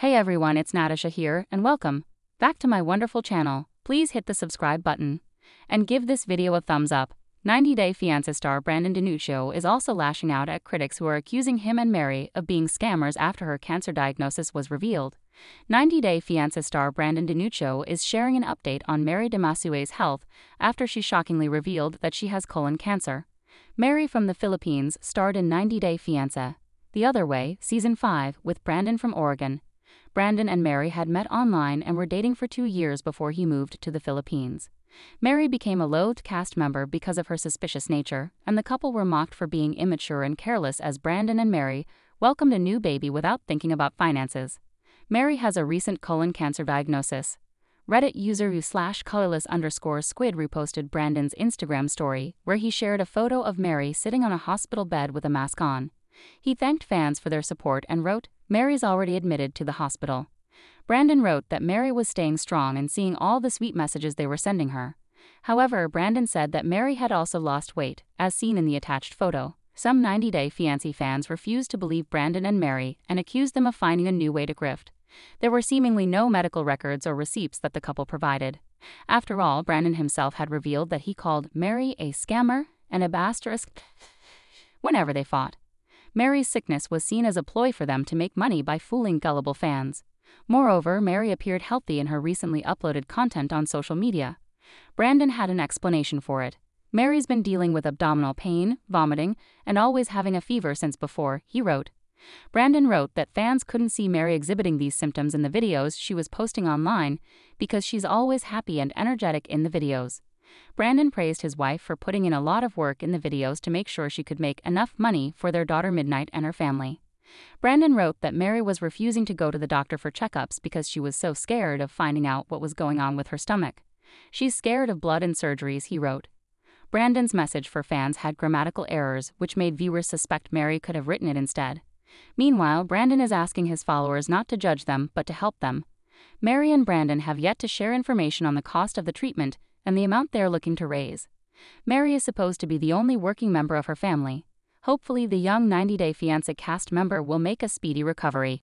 Hey everyone, it's Natasha here, and welcome back to my wonderful channel. Please hit the subscribe button and give this video a thumbs up. 90 Day Fiancé star Brandan DeNuccio is also lashing out at critics who are accusing him and Mary of being scammers after her cancer diagnosis was revealed. 90 Day Fiancé star Brandan DeNuccio is sharing an update on Mary Dumasig's health after she shockingly revealed that she has colon cancer. Mary from the Philippines starred in 90 Day Fiancé. The Other Way, Season 5, with Brandan from Oregon. Brandan and Mary had met online and were dating for two years before he moved to the Philippines. Mary became a loathed cast member because of her suspicious nature, and the couple were mocked for being immature and careless as Brandan and Mary welcomed a new baby without thinking about finances. Mary has a recent colon cancer diagnosis. Reddit user u slash colorless underscore squid reposted Brandan's Instagram story, where he shared a photo of Mary sitting on a hospital bed with a mask on. He thanked fans for their support and wrote, Mary's already admitted to the hospital. Brandan wrote that Mary was staying strong and seeing all the sweet messages they were sending her. However, Brandan said that Mary had also lost weight, as seen in the attached photo. Some 90 Day Fiancé fans refused to believe Brandan and Mary and accused them of finding a new way to grift. There were seemingly no medical records or receipts that the couple provided. After all, Brandan himself had revealed that he called Mary a scammer and a bastard whenever they fought. Mary's sickness was seen as a ploy for them to make money by fooling gullible fans. Moreover, Mary appeared healthy in her recently uploaded content on social media. Brandan had an explanation for it. Mary's been dealing with abdominal pain, vomiting, and always having a fever since before, he wrote. Brandan wrote that fans couldn't see Mary exhibiting these symptoms in the videos she was posting online because she's always happy and energetic in the videos. Brandan praised his wife for putting in a lot of work in the videos to make sure she could make enough money for their daughter Midnight and her family. Brandan wrote that Mary was refusing to go to the doctor for checkups because she was so scared of finding out what was going on with her stomach. She's scared of blood and surgeries, he wrote. Brandan's message for fans had grammatical errors, which made viewers suspect Mary could have written it instead. Meanwhile, Brandan is asking his followers not to judge them, but to help them. Mary and Brandan have yet to share information on the cost of the treatment and the amount they are looking to raise. Mary is supposed to be the only working member of her family. Hopefully, the young 90 Day Fiancé cast member will make a speedy recovery.